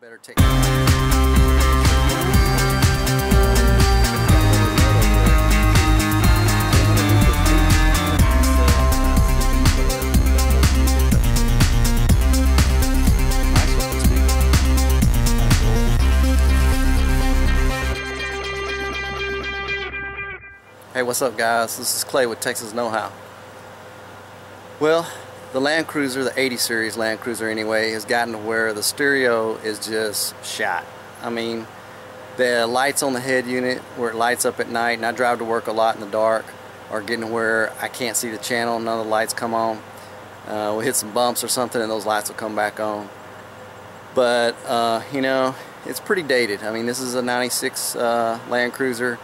Better take. Hey, what's up, guys? This is Clay with Texas Know How. Well, the Land Cruiser, the 80 series Land Cruiser anyway, has gotten to where the stereo is just shot. I mean, the lights on the head unit where it lights up at night, and I drive to work a lot in the dark, are getting to where I can't see the channel, none of the lights come on. Uh, we hit some bumps or something and those lights will come back on. But, uh, you know, it's pretty dated. I mean, this is a 96 uh, Land Cruiser.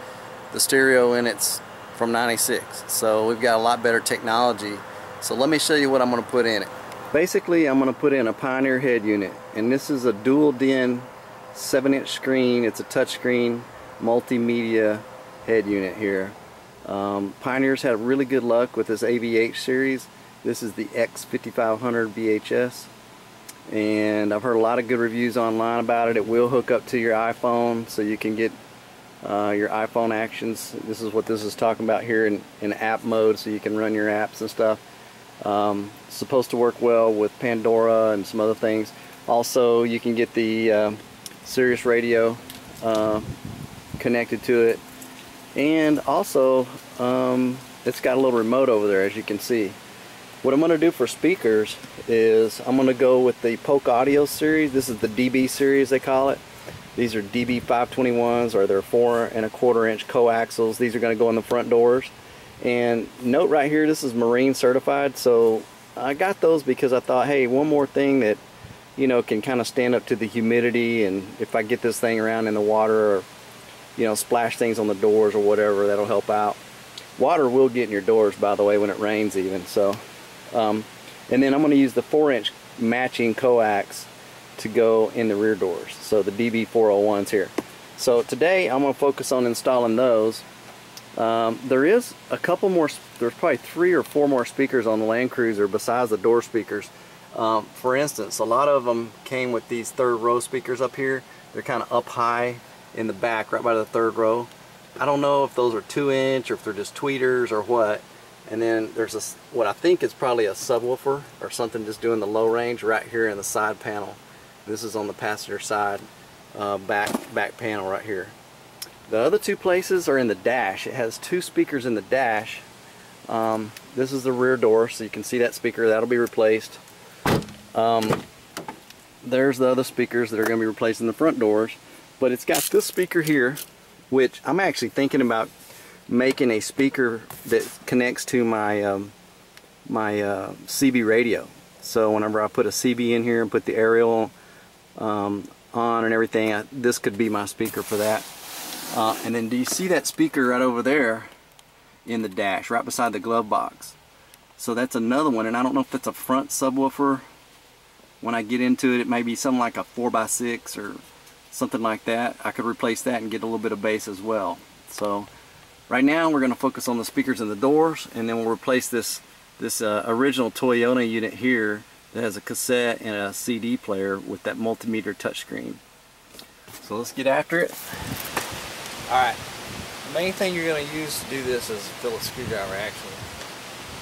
The stereo in it's from 96. So we've got a lot better technology. So let me show you what I'm going to put in it. Basically, I'm going to put in a Pioneer head unit. And this is a dual DIN 7 inch screen. It's a touchscreen multimedia head unit here. Um, Pioneer's had really good luck with this AVH series. This is the X5500 BHS and I've heard a lot of good reviews online about it. It will hook up to your iPhone so you can get uh, your iPhone actions. This is what this is talking about here in, in app mode so you can run your apps and stuff. Um, supposed to work well with Pandora and some other things. Also you can get the uh, Sirius radio uh, connected to it and also um, it's got a little remote over there as you can see. What I'm going to do for speakers is I'm going to go with the Polk Audio series. This is the DB series they call it. These are DB 521s or they're four and a quarter inch coaxials. These are going to go in the front doors. And note right here, this is marine certified. So I got those because I thought, hey, one more thing that you know can kind of stand up to the humidity. And if I get this thing around in the water or you know splash things on the doors or whatever, that'll help out. Water will get in your doors, by the way, when it rains even. So um, and then I'm going to use the 4 inch matching coax to go in the rear doors. So the DB401s here. So today I'm going to focus on installing those. Um, there is a couple more, there's probably three or four more speakers on the Land Cruiser besides the door speakers. Um, for instance, a lot of them came with these third row speakers up here. They're kind of up high in the back, right by the third row. I don't know if those are 2 inch or if they're just tweeters or what. And then there's a, what I think is probably a subwoofer or something just doing the low range right here in the side panel. This is on the passenger side uh, back, back panel right here. The other two places are in the dash. It has two speakers in the dash. Um, this is the rear door so you can see that speaker. That'll be replaced. Um, there's the other speakers that are going to be replaced in the front doors. But it's got this speaker here which I'm actually thinking about making a speaker that connects to my um, my uh, CB radio. So whenever I put a CB in here and put the aerial um, on and everything, I, this could be my speaker for that. Uh, and then do you see that speaker right over there in the dash, right beside the glove box? So that's another one, and I don't know if that's a front subwoofer. When I get into it, it may be something like a 4x6 or something like that. I could replace that and get a little bit of bass as well. So right now we're going to focus on the speakers and the doors and then we'll replace this this uh, original Toyota unit here that has a cassette and a CD player with that multimedia touchscreen. So let's get after it. Alright, the main thing you're going to use to do this is a Phillips screwdriver actually.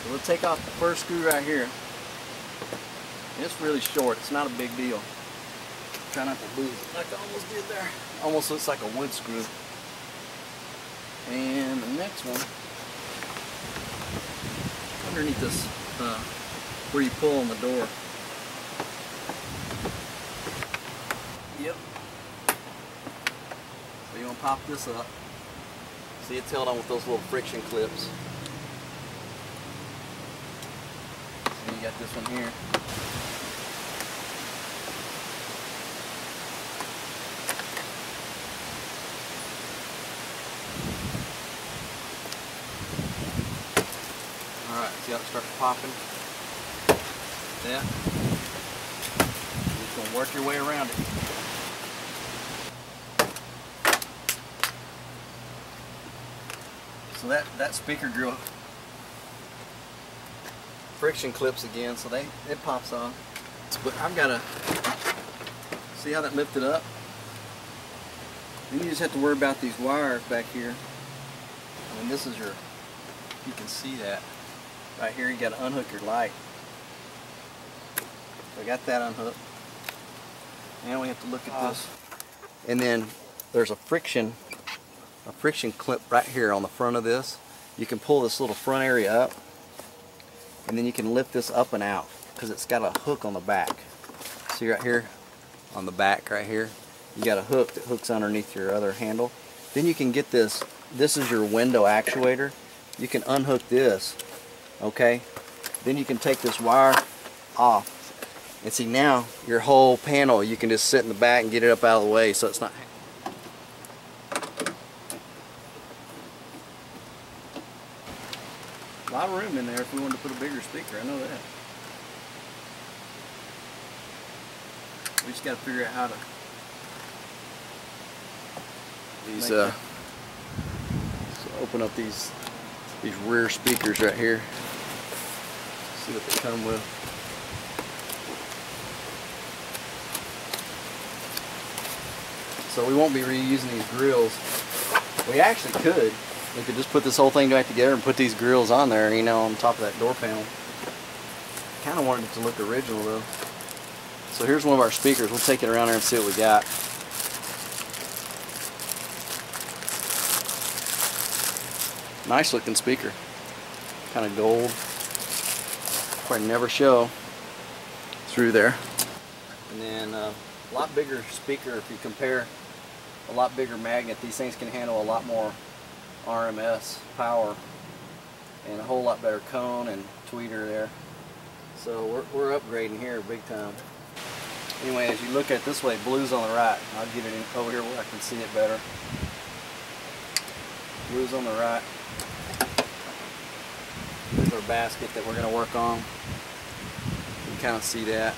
So we'll take off the first screw right here. It's really short, it's not a big deal. Try not to lose it like I almost did there. Almost looks like a wood screw. And the next one, underneath this, uh, where you pull on the door. Yep. So you want to pop this up. See it's held on with those little friction clips. So you got this one here. Alright, see how it starts popping? Yeah. You're just going to work your way around it. So that, that speaker drill friction clips again, so they it pops on. But I've got a See how that lifted up? Then you just have to worry about these wires back here. And this is your, you can see that. Right here you got to unhook your light. So I got that unhooked. Now we have to look at ah. this. And then there's a friction, a friction clip right here on the front of this. You can pull this little front area up and then you can lift this up and out because it's got a hook on the back. See right here on the back right here you got a hook that hooks underneath your other handle. Then you can get this, this is your window actuator. You can unhook this, okay? Then you can take this wire off. And see now, your whole panel, you can just sit in the back and get it up out of the way so it's not A lot of room in there if we wanted to put a bigger speaker, I know that. We just got to figure out how to these uh, so open up these these rear speakers right here. See what they come with. So we won't be reusing these grills. We actually could. We could just put this whole thing back together and put these grills on there, you know, on top of that door panel. Kind of wanted it to look original though. So here's one of our speakers. We'll take it around there and see what we got. Nice looking speaker. Kind of gold. Probably never show through there. And then uh, a lot bigger speaker if you compare a lot bigger magnet. These things can handle a lot more RMS power and a whole lot better cone and tweeter there. So we're, we're upgrading here big time. Anyway, as you look at this way, blue's on the right. I'll get it over here where I can see it better. Blue's on the right. There's our basket that we're going to work on. You can kind of see that.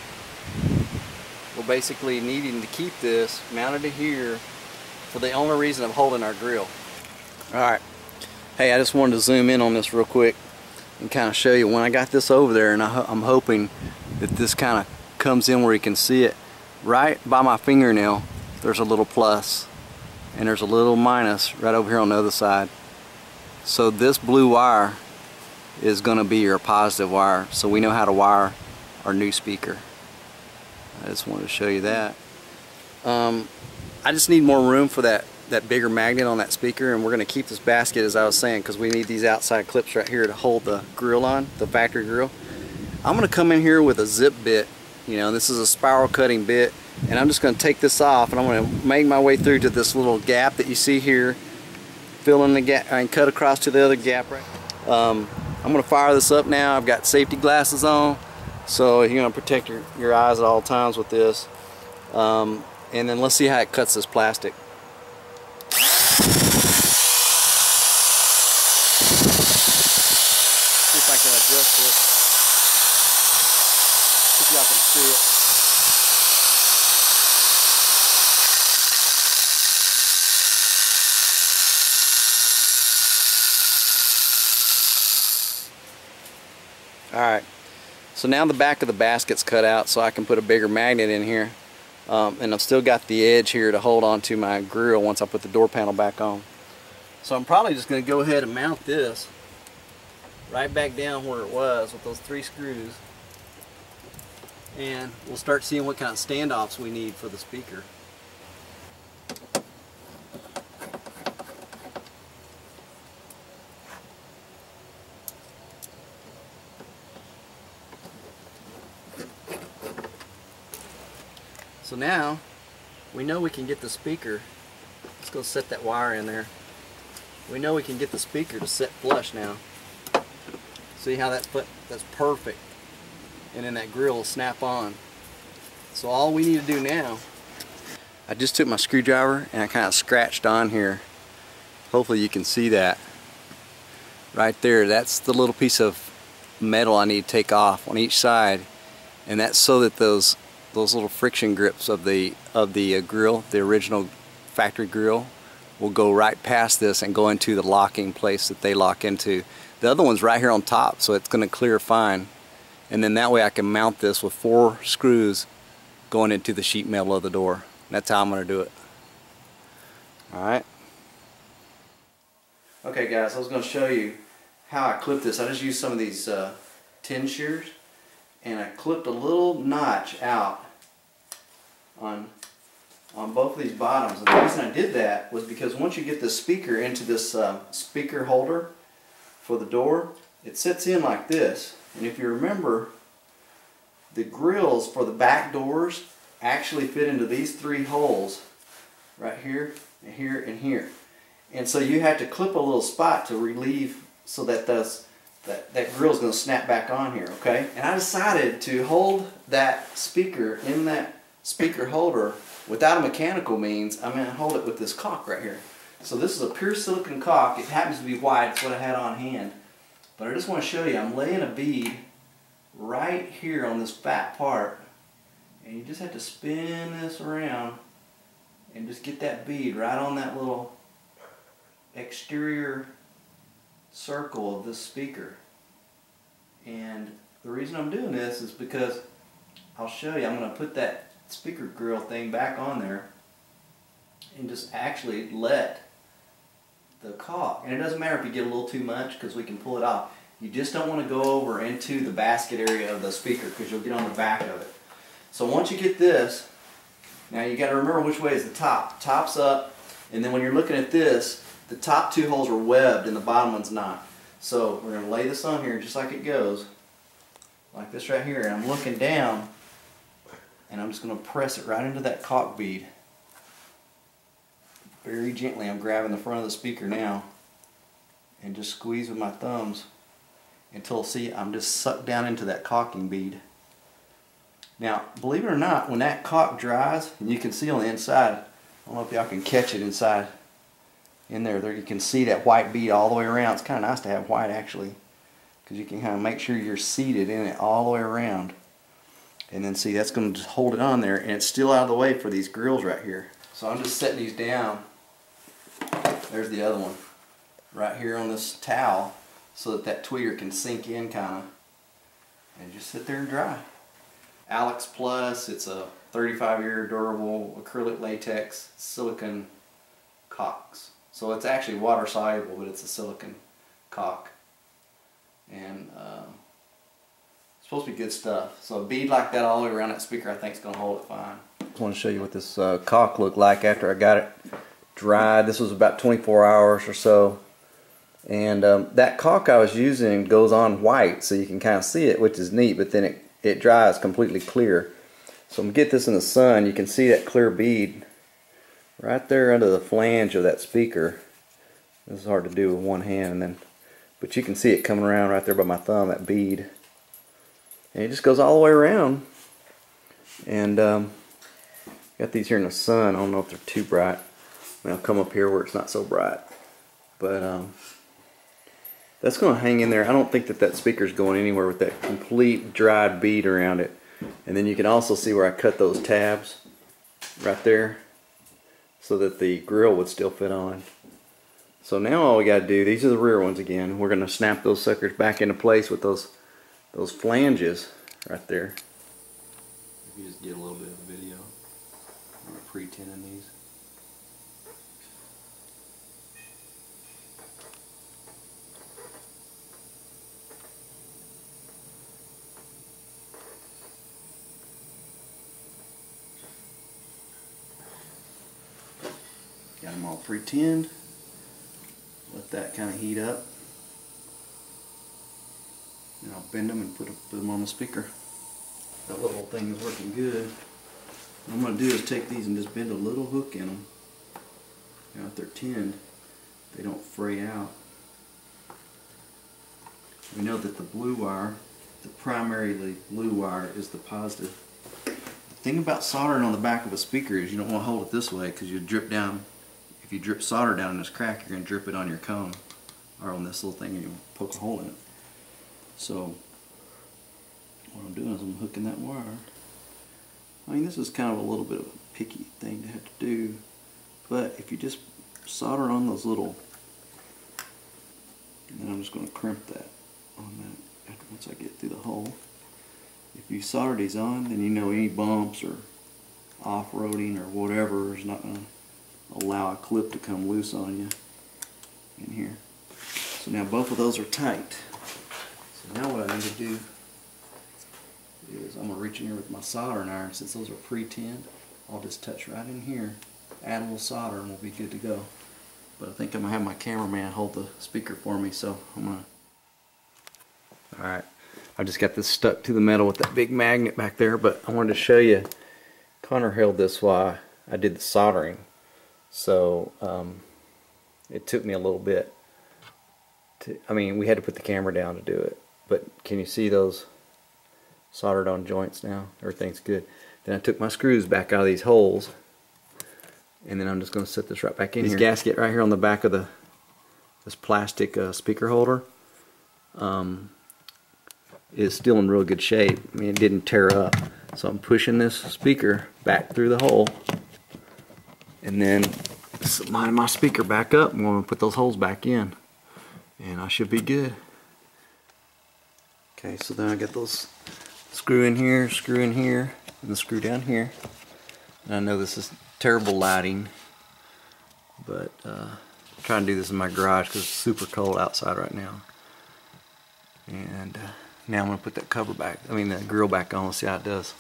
We're basically needing to keep this mounted to here for the only reason of holding our grill. Alright, hey I just wanted to zoom in on this real quick and kind of show you. When I got this over there and I, am hoping that this kind of comes in where you can see it right by my fingernail there's a little plus and there's a little minus right over here on the other side. So this blue wire is going to be your positive wire so we know how to wire our new speaker. I just wanted to show you that. Um, I just need more room for that that bigger magnet on that speaker and we're going to keep this basket as I was saying because we need these outside clips right here to hold the grill on the factory grill I'm going to come in here with a zip bit you know this is a spiral cutting bit and I'm just going to take this off and I'm going to make my way through to this little gap that you see here fill in the gap and cut across to the other gap right um, I'm going to fire this up now. I've got safety glasses on, so you're going to protect your, your eyes at all times with this. Um, and then let's see how it cuts this plastic. See if I can adjust this. See if y'all can see it. Alright, so now the back of the basket's cut out so I can put a bigger magnet in here. Um, and I've still got the edge here to hold on to my grill once I put the door panel back on. So I'm probably just going to go ahead and mount this right back down where it was with those three screws. And we'll start seeing what kind of standoffs we need for the speaker. So now we know we can get the speaker. Let's go set that wire in there. We know we can get the speaker to set flush now. See how that foot, that's perfect. And then that grill will snap on. So all we need to do now, I just took my screwdriver and I kind of scratched on here. Hopefully you can see that. Right there, that's the little piece of metal I need to take off on each side. And that's so that those those little friction grips of the of the uh, grill, the original factory grill, will go right past this and go into the locking place that they lock into. The other one's right here on top, so it's going to clear fine. And then that way I can mount this with four screws going into the sheet metal of the door. That's how I'm going to do it. Alright. Okay guys, I was going to show you how I clipped this. I just used some of these uh, tin shears and I clipped a little notch out on on both of these bottoms. And the reason I did that was because once you get the speaker into this uh, speaker holder for the door, it sits in like this. And if you remember, the grills for the back doors actually fit into these three holes right here, and here, and here. And so you have to clip a little spot to relieve so that those, that, that grill is going to snap back on here, okay? And I decided to hold that speaker in that speaker holder without a mechanical means. I'm going to hold it with this caulk right here. So this is a pure silicon caulk. It happens to be white. It's what I had on hand. But I just want to show you, I'm laying a bead right here on this fat part. And you just have to spin this around and just get that bead right on that little exterior circle of this speaker. And the reason I'm doing this is because I'll show you, I'm going to put that speaker grill thing back on there and just actually let the caulk, and it doesn't matter if you get a little too much because we can pull it off. You just don't want to go over into the basket area of the speaker because you'll get on the back of it. So once you get this, now you got to remember which way is the top. Top's up, and then when you're looking at this, the top two holes are webbed and the bottom one's not. So we're going to lay this on here just like it goes, like this right here, and I'm looking down, and I'm just going to press it right into that caulk bead. Very gently, I'm grabbing the front of the speaker now, and just squeeze with my thumbs until, see, I'm just sucked down into that caulking bead. Now, believe it or not, when that caulk dries, and you can see on the inside, I don't know if y'all can catch it inside, in there, there you can see that white bead all the way around. It's kind of nice to have white actually, because you can kind of make sure you're seated in it all the way around. And then see, that's going to hold it on there, and it's still out of the way for these grills right here. So I'm just setting these down. There's the other one, right here on this towel, so that that tweeter can sink in kind of, and just sit there and dry. Alex Plus, it's a 35 year durable acrylic latex silicon caulks. So it's actually water soluble, but it's a silicon caulk. And it's supposed to be good stuff. So a bead like that all the way around that speaker I think is going to hold it fine. I just want to show you what this uh, caulk looked like after I got it dried. This was about 24 hours or so. And um, that caulk I was using goes on white so you can kind of see it, which is neat, but then it, it dries completely clear. So I'm going to get this in the sun. You can see that clear bead right there under the flange of that speaker. This is hard to do with one hand, and then, but you can see it coming around right there by my thumb, that bead. And it just goes all the way around. And um, got these here in the sun. I don't know if they're too bright. I will come up here where it's not so bright. But um, that's going to hang in there. I don't think that that speaker's going anywhere with that complete dried bead around it. And then you can also see where I cut those tabs right there so that the grill would still fit on. So now all we got to do, these are the rear ones again. We're going to snap those suckers back into place with those those flanges right there. If you just get a little bit of video, I'm pre-tinning these. Got them all pre-tinned. Let that kind of heat up. And I'll bend them and put, them on the speaker. That little thing is working good. What I'm going to do is take these and just bend a little hook in them. Now if they're tinned, they don't fray out. We know that the blue wire, the primarily blue wire is the positive. The thing about soldering on the back of a speaker is you don't want to hold it this way because you drip down if you drip solder down in this crack, you're going to drip it on your cone or on this little thing and you poke a hole in it. So what I'm doing is I'm hooking that wire. I mean this is kind of a little bit of a picky thing to have to do, but if you just solder on those little, and then I'm just going to crimp that on that after once I get through the hole. If you solder these on, then you know any bumps or off-roading or whatever is not going to allow a clip to come loose on you in here. So now both of those are tight. So now what I need to do is I'm going to reach in here with my soldering iron since those are pre-tinned. I'll just touch right in here, add a little solder and we'll be good to go. But I think I'm going to have my cameraman hold the speaker for me so I'm going to... Alright, I just got this stuck to the metal with that big magnet back there but I wanted to show you Connor held this while I did the soldering so um, it took me a little bit to, I mean we had to put the camera down to do it but can you see those soldered on joints now everything's good then I took my screws back out of these holes and then I'm just going to set this right back in this here. gasket right here on the back of the this plastic uh, speaker holder um, is still in real good shape I mean it didn't tear up so I'm pushing this speaker back through the hole and then line my speaker back up I'm going to put those holes back in and I should be good. Okay, so then I get those screw in here, screw in here, and the screw down here. And I know this is terrible lighting, but uh, I'm trying to do this in my garage because it's super cold outside right now. And uh, now I'm going to put that cover back, I mean the grill back on, see how it does.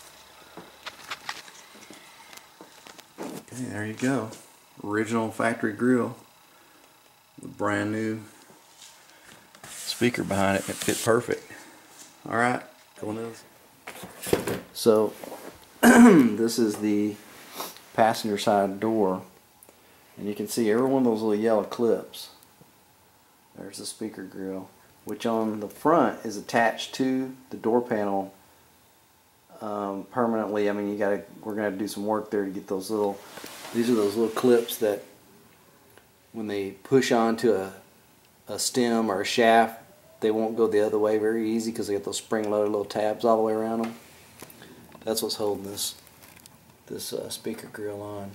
Okay, there you go. Original factory grill with brand new speaker behind it. It fit perfect. Alright, So, this is the passenger side door. And you can see every one of those little yellow clips. There's the speaker grill. Which on the front is attached to the door panel um, permanently. I mean, you gotta. We're gonna do some work there to get those little. These are those little clips that, when they push onto a a stem or a shaft, they won't go the other way very easy because they got those spring-loaded little tabs all the way around them. That's what's holding this this uh, speaker grill on.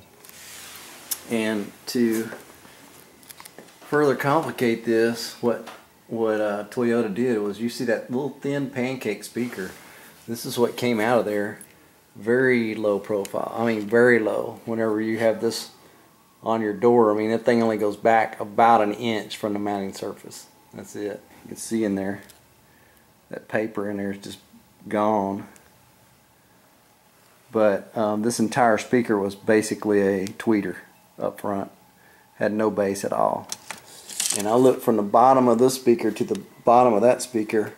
And to further complicate this, what what uh, Toyota did was you see that little thin pancake speaker this is what came out of there. Very low profile. I mean, very low. Whenever you have this on your door, I mean, that thing only goes back about an inch from the mounting surface. That's it. You can see in there, that paper in there is just gone. But um, this entire speaker was basically a tweeter up front. Had no bass at all. And I looked from the bottom of this speaker to the bottom of that speaker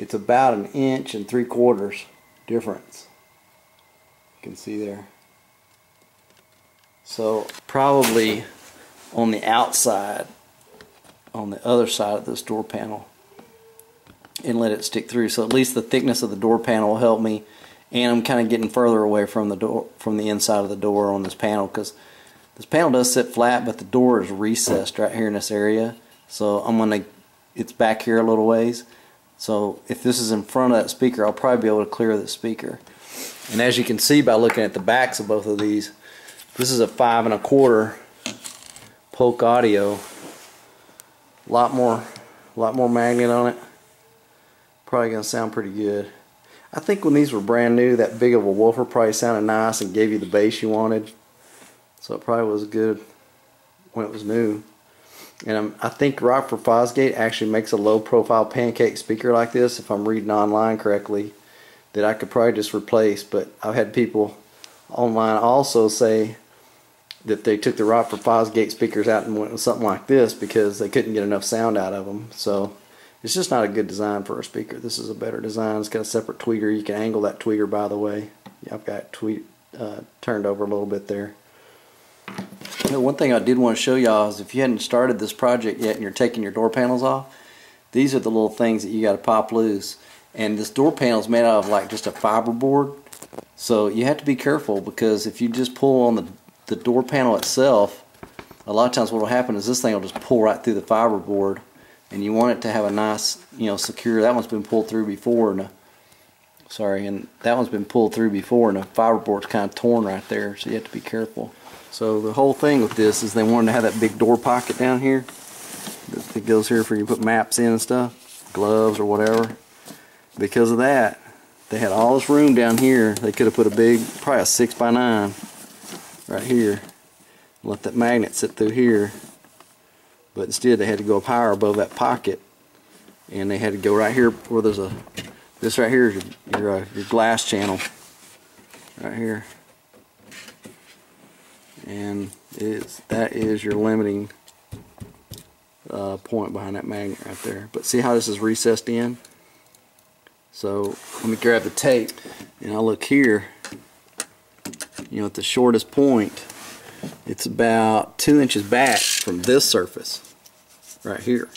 it's about an inch and three quarters difference. You can see there. So probably on the outside, on the other side of this door panel, and let it stick through. So at least the thickness of the door panel will help me. And I'm kind of getting further away from the door, from the inside of the door on this panel because this panel does sit flat, but the door is recessed right here in this area. So I'm gonna, it's back here a little ways. So if this is in front of that speaker, I'll probably be able to clear the speaker. And as you can see by looking at the backs of both of these, this is a five and a quarter Polk Audio. A lot more, a lot more magnet on it. Probably gonna sound pretty good. I think when these were brand new, that big of a woofer probably sounded nice and gave you the bass you wanted. So it probably was good when it was new. And I'm, i think Rockford Fosgate actually makes a low profile pancake speaker like this, if I'm reading online correctly, that I could probably just replace. But I've had people online also say that they took the Rockford Fosgate speakers out and went with something like this because they couldn't get enough sound out of them. So it's just not a good design for a speaker. This is a better design. It's got a separate tweeter. You can angle that tweeter, by the way. I've got tweet uh, turned over a little bit there. Now, One thing I did want to show y'all is if you hadn't started this project yet and you're taking your door panels off, these are the little things that you got to pop loose. And this door panel is made out of like just a fiberboard. So you have to be careful because if you just pull on the, the door panel itself, a lot of times what will happen is this thing will just pull right through the fiberboard and you want it to have a nice, you know, secure. That one's been pulled through before and the, sorry, and that one's been pulled through before and the fiberboard's kind of torn right there, so you have to be careful. So the whole thing with this is they wanted to have that big door pocket down here that goes here for you to put maps in and stuff, gloves or whatever. Because of that, they had all this room down here. They could have put a big, probably a six by nine right here. Let that magnet sit through here. But instead they had to go up higher above that pocket. And they had to go right here where there's a, this right here is your, your, uh, your glass channel. Right here. And it's, that is your limiting uh, point behind that magnet right there. But see how this is recessed in? So let me grab the tape and I'll look here. You know, at the shortest point, it's about two inches back from this surface, right here.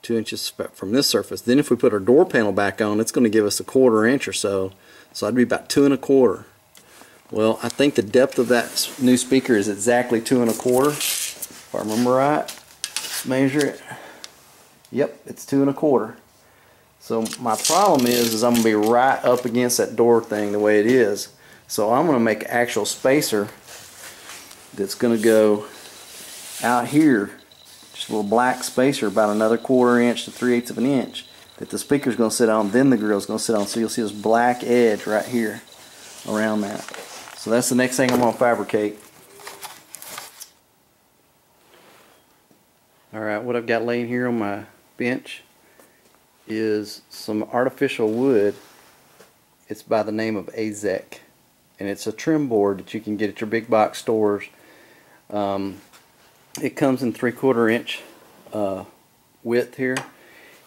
Two inches from this surface. Then if we put our door panel back on, it's going to give us a quarter inch or so. So I'd be about two and a quarter. Well, I think the depth of that new speaker is exactly two and a quarter, if I remember right. Measure it. Yep, it's two and a quarter. So my problem is, is I'm going to be right up against that door thing the way it is. So I'm going to make an actual spacer that's going to go out here. Just a little black spacer about another quarter inch to three eighths of an inch that the speaker's going to sit on, then the grill's going to sit on. So you'll see this black edge right here around that. So that's the next thing I'm going to fabricate. Alright, what I've got laying here on my bench is some artificial wood. It's by the name of Azek. And it's a trim board that you can get at your big box stores. Um, it comes in three quarter inch uh, width here.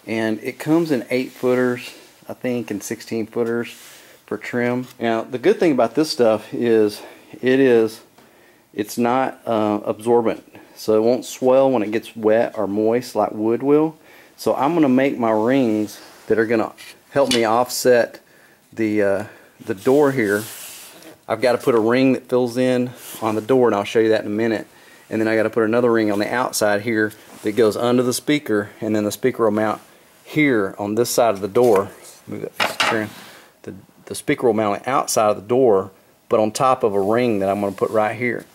And it comes in 8 footers, I think, and 16 footers for trim. Now, the good thing about this stuff is it is, it's not uh, absorbent. So it won't swell when it gets wet or moist like wood will. So I'm going to make my rings that are going to help me offset the, uh, the door here. I've got to put a ring that fills in on the door and I'll show you that in a minute. And then I got to put another ring on the outside here that goes under the speaker and then the speaker will mount here on this side of the door. Move that the, the speaker will mount outside of the door but on top of a ring that I'm going to put right here.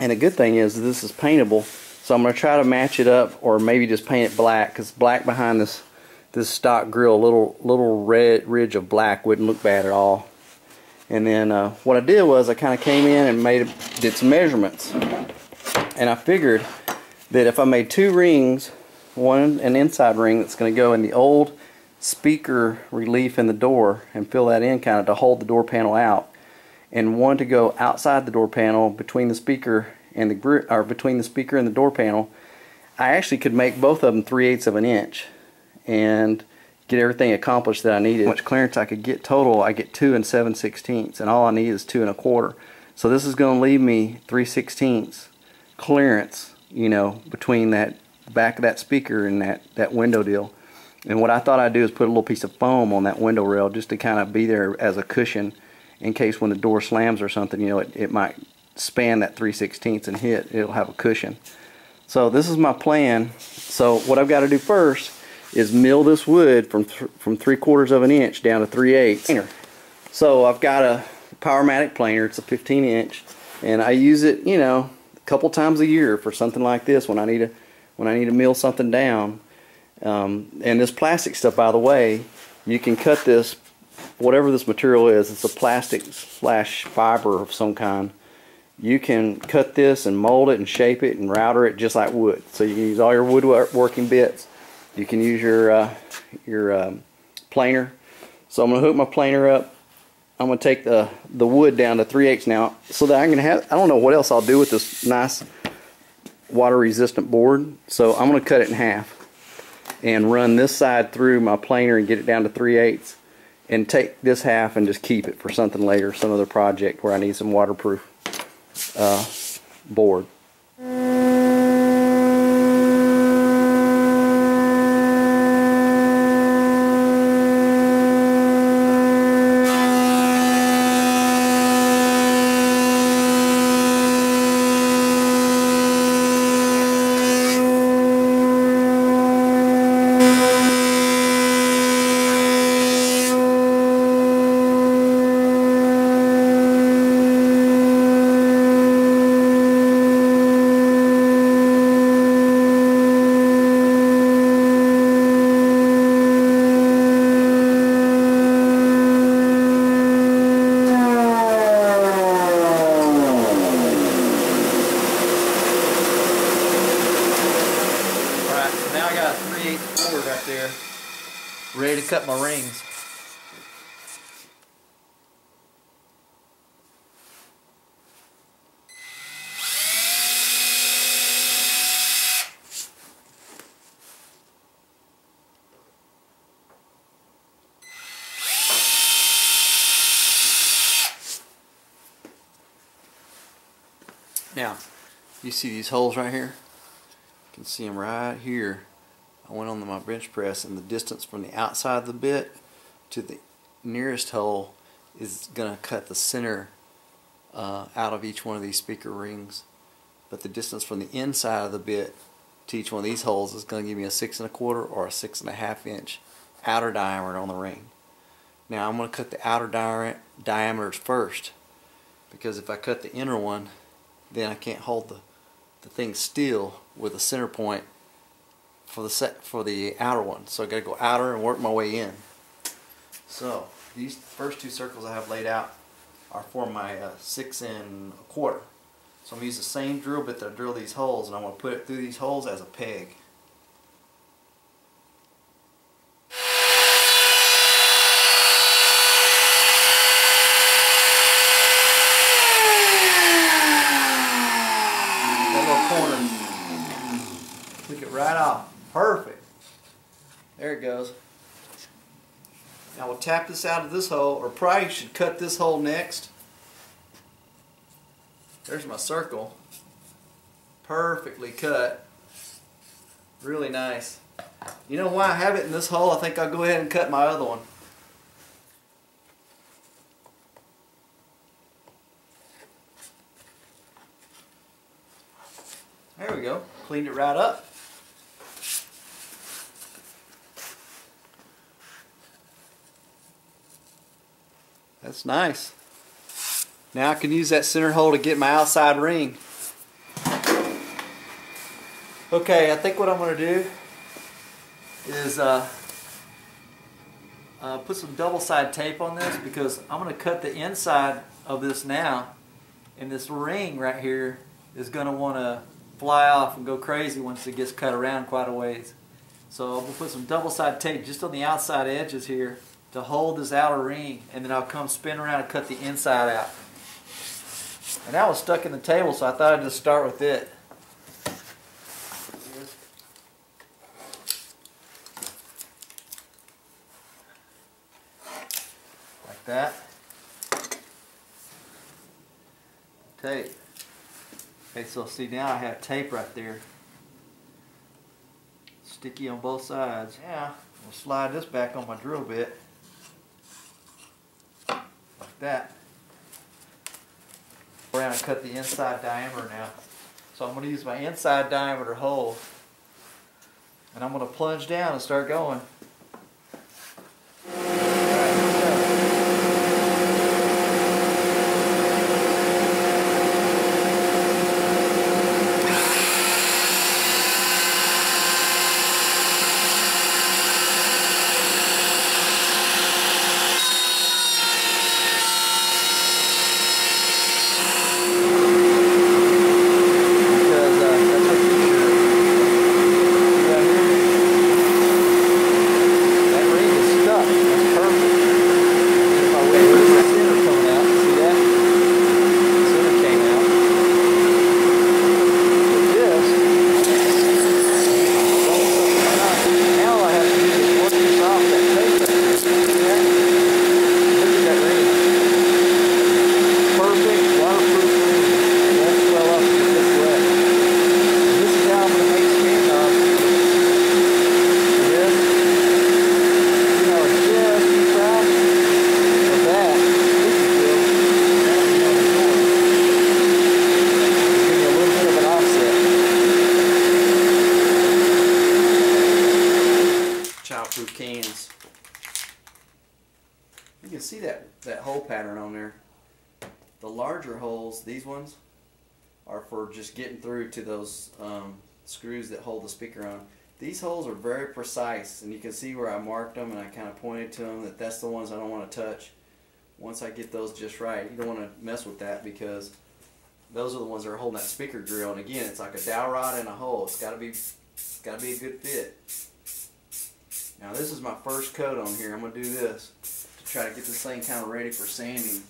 And the good thing is this is paintable so I'm going to try to match it up or maybe just paint it black because black behind this this stock grill, a little, little red ridge of black wouldn't look bad at all. And then uh, what I did was I kind of came in and made did some measurements. And I figured that if I made two rings, one an inside ring that's going to go in the old speaker relief in the door and fill that in kind of to hold the door panel out and one to go outside the door panel between the speaker and the or between the speaker and the door panel, I actually could make both of them 3 eighths of an inch and get everything accomplished that I needed. How much clearance I could get total, I get 2 and 7 sixteenths and all I need is 2 and a quarter. So this is going to leave me 3 sixteenths clearance, you know, between that back of that speaker and that, that window deal. And what I thought I'd do is put a little piece of foam on that window rail just to kind of be there as a cushion in case when the door slams or something, you know, it, it might span that 3 16ths and hit, it'll have a cushion. So this is my plan. So what I've got to do first is mill this wood from th from 3 quarters of an inch down to 3 eighths. So I've got a Powermatic planer, it's a 15 inch, and I use it, you know, a couple times a year for something like this when I need to when I need to mill something down. Um, and this plastic stuff, by the way, you can cut this, whatever this material is, it's a plastic slash fiber of some kind you can cut this and mold it and shape it and router it just like wood. So you can use all your woodworking bits. You can use your uh, your um, planer. So I'm going to hook my planer up. I'm going to take the the wood down to 3 eighths now so that I can have I don't know what else I'll do with this nice water resistant board. So I'm going to cut it in half and run this side through my planer and get it down to 3 eighths and take this half and just keep it for something later, some other project where I need some waterproof uh, board. Ready to cut my rings. Now, you see these holes right here? You can see them right here. I went on my bench press and the distance from the outside of the bit to the nearest hole is going to cut the center uh, out of each one of these speaker rings. But the distance from the inside of the bit to each one of these holes is going to give me a six and a quarter or a six and a half inch outer diameter on the ring. Now I'm going to cut the outer di diameters first because if I cut the inner one then I can't hold the, the thing still with a center point for the set for the outer one. So I got to go outer and work my way in. So these first two circles I have laid out are for my uh, six and a quarter. So I'm going to use the same drill bit that I drill these holes and I'm going to put it through these holes as a peg. right off. Perfect. There it goes. Now we'll tap this out of this hole, or probably should cut this hole next. There's my circle. Perfectly cut. Really nice. You know why I have it in this hole? I think I'll go ahead and cut my other one. There we go. Cleaned it right up. That's nice. Now I can use that center hole to get my outside ring. Okay, I think what I'm going to do is uh, uh, put some double side tape on this because I'm going to cut the inside of this now and this ring right here is going to want to fly off and go crazy once it gets cut around quite a ways. So I'm going to put some double side tape just on the outside edges here to hold this outer ring and then I'll come spin around and cut the inside out. And that was stuck in the table so I thought I'd just start with it. Like that. Tape. Okay, so see now I have tape right there. Sticky on both sides. Yeah, we'll slide this back on my drill bit that. Around and cut the inside diameter now. So I'm going to use my inside diameter hole and I'm going to plunge down and start going. see that, that hole pattern on there. The larger holes, these ones, are for just getting through to those um, screws that hold the speaker on. These holes are very precise and you can see where I marked them and I kind of pointed to them that that's the ones I don't want to touch. Once I get those just right, you don't want to mess with that because those are the ones that are holding that speaker drill and again it's like a dowel rod in a hole. It's got to be got to be a good fit. Now this is my first coat on here. I'm gonna do this to try to get this thing kind of ready for sanding.